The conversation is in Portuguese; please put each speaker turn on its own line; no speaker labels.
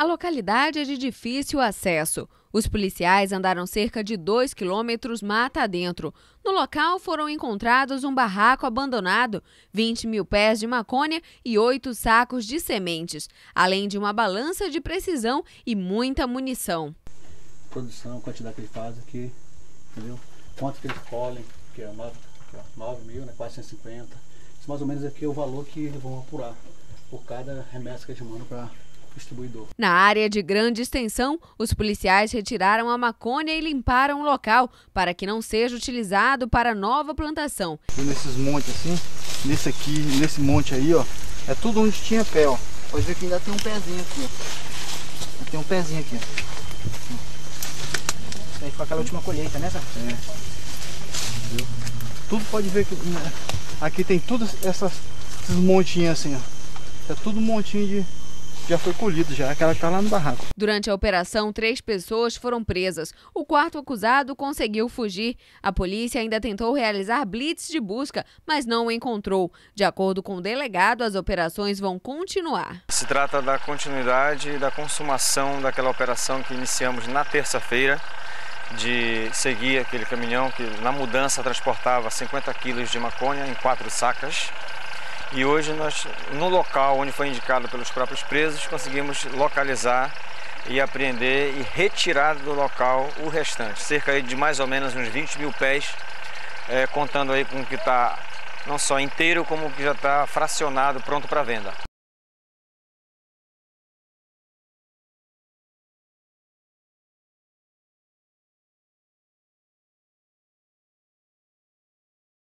A localidade é de difícil acesso. Os policiais andaram cerca de 2 quilômetros mata adentro. No local foram encontrados um barraco abandonado, 20 mil pés de maconha e oito sacos de sementes, além de uma balança de precisão e muita munição.
Produção, quantidade que eles fazem aqui, entendeu? Quanto que eles colhem, que é 9, 9 mil, né, 450. Isso mais ou menos aqui é o valor que eles vão apurar por cada remessa que eles mandam para distribuidor.
Na área de grande extensão, os policiais retiraram a maconha e limparam o local para que não seja utilizado para nova plantação.
Nesses montes assim, nesse aqui, nesse monte aí, ó, é tudo onde tinha pé, ó. Pode ver que ainda tem um pezinho aqui, ó. Tem um pezinho aqui, ó. Aí foi aquela última colheita, né, É. Tudo pode ver que né, aqui tem todos essas, esses montinhos assim, ó. É tudo montinho de já foi colhido, já, aquela que está lá no barraco.
Durante a operação, três pessoas foram presas. O quarto acusado conseguiu fugir. A polícia ainda tentou realizar blitz de busca, mas não o encontrou. De acordo com o delegado, as operações vão continuar.
Se trata da continuidade e da consumação daquela operação que iniciamos na terça-feira de seguir aquele caminhão que na mudança transportava 50 quilos de maconha em quatro sacas e hoje nós, no local onde foi indicado pelos próprios presos, conseguimos localizar e apreender e retirar do local o restante, cerca de mais ou menos uns 20 mil pés, é, contando aí com o que está não só inteiro, como que já está fracionado, pronto para venda.